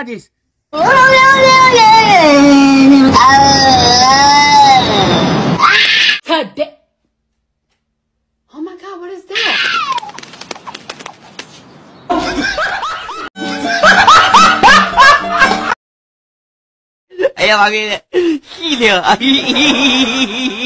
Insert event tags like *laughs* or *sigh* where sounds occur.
what is? Today. Oh my god, what is that? *laughs*